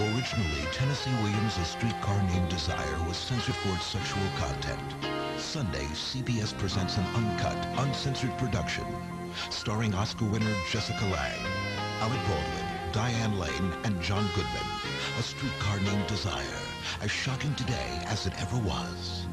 Originally, Tennessee Williams' A Streetcar Named Desire was censored for its sexual content. Sunday, CBS presents an uncut, uncensored production starring Oscar winner Jessica Lange, Alec Baldwin, Diane Lane, and John Goodman. A Streetcar Named Desire, as shocking today as it ever was.